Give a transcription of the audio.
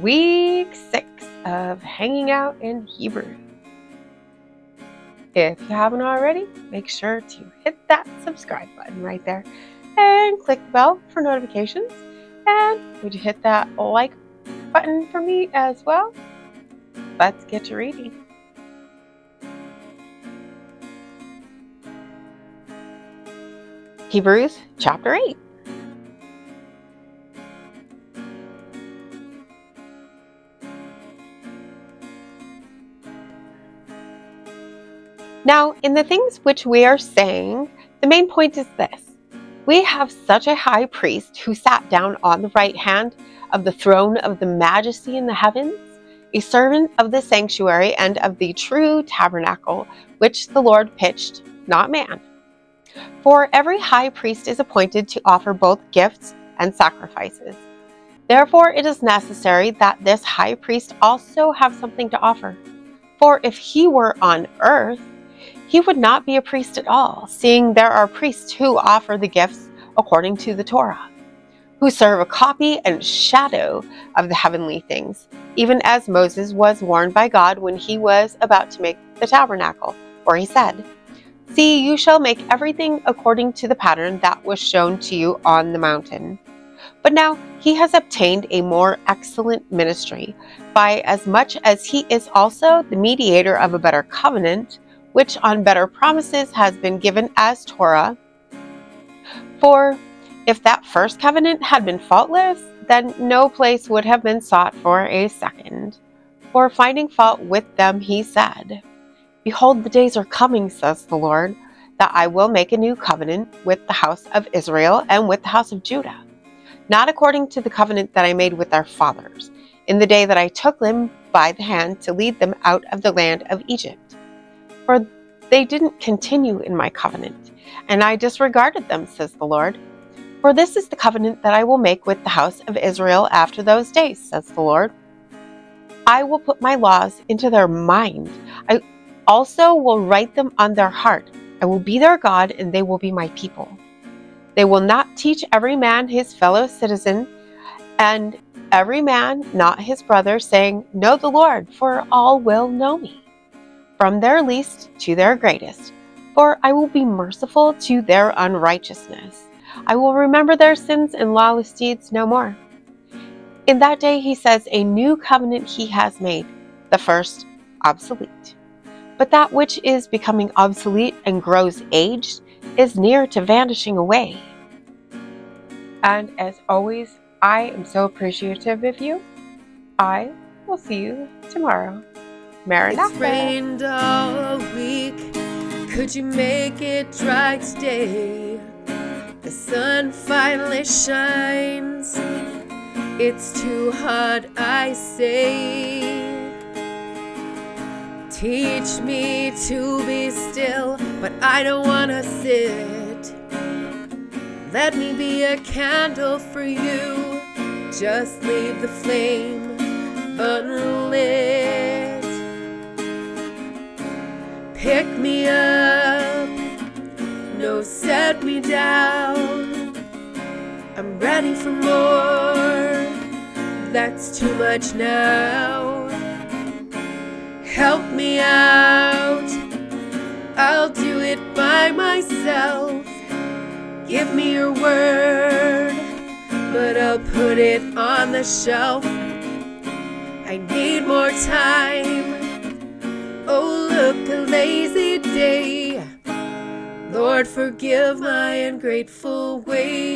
week six of hanging out in Hebrew. If you haven't already, make sure to hit that subscribe button right there and click the bell for notifications. And would you hit that like button for me as well? Let's get to reading. Hebrews chapter 8. Now, in the things which we are saying, the main point is this we have such a high priest who sat down on the right hand of the throne of the majesty in the heavens, a servant of the sanctuary and of the true tabernacle which the Lord pitched, not man. For every high priest is appointed to offer both gifts and sacrifices. Therefore, it is necessary that this high priest also have something to offer. For if he were on earth, he would not be a priest at all, seeing there are priests who offer the gifts according to the Torah, who serve a copy and shadow of the heavenly things, even as Moses was warned by God when he was about to make the tabernacle, for he said, See, you shall make everything according to the pattern that was shown to you on the mountain. But now he has obtained a more excellent ministry, by as much as he is also the mediator of a better covenant, which on better promises has been given as Torah. For if that first covenant had been faultless, then no place would have been sought for a second. For finding fault with them, he said, Behold, the days are coming, says the Lord, that I will make a new covenant with the house of Israel and with the house of Judah, not according to the covenant that I made with their fathers, in the day that I took them by the hand to lead them out of the land of Egypt. For they didn't continue in my covenant, and I disregarded them, says the Lord. For this is the covenant that I will make with the house of Israel after those days, says the Lord. I will put my laws into their mind. I also will write them on their heart. I will be their God, and they will be my people. They will not teach every man his fellow citizen, and every man not his brother, saying, Know the Lord, for all will know me, from their least to their greatest. For I will be merciful to their unrighteousness. I will remember their sins and lawless deeds no more. In that day, he says, a new covenant he has made, the first obsolete. But that which is becoming obsolete and grows aged is near to vanishing away. And as always, I am so appreciative of you. I will see you tomorrow. Maranatha. It's rained all week. Could you make it dry today? The sun finally shines. It's too hot, I say. Teach me to be still, but I don't wanna sit. Let me be a candle for you. Just leave the flame unlit. Me up, no, set me down. I'm ready for more. That's too much now help me out. I'll do it by myself. Give me your word, but I'll put it on the shelf. I need more time. Oh, look, a lazy. Lord, forgive my ungrateful ways.